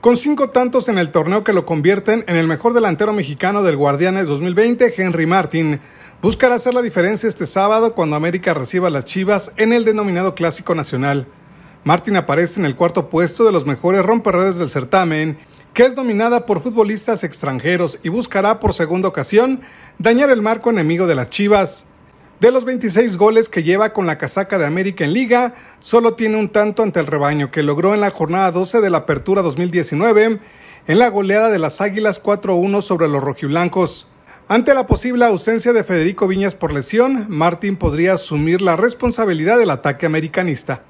Con cinco tantos en el torneo que lo convierten en el mejor delantero mexicano del Guardianes 2020, Henry Martin buscará hacer la diferencia este sábado cuando América reciba a las Chivas en el denominado Clásico Nacional. Martin aparece en el cuarto puesto de los mejores romperredes del certamen, que es dominada por futbolistas extranjeros y buscará por segunda ocasión dañar el marco enemigo de las Chivas. De los 26 goles que lleva con la casaca de América en Liga, solo tiene un tanto ante el rebaño que logró en la jornada 12 de la Apertura 2019 en la goleada de las Águilas 4-1 sobre los rojiblancos. Ante la posible ausencia de Federico Viñas por lesión, Martín podría asumir la responsabilidad del ataque americanista.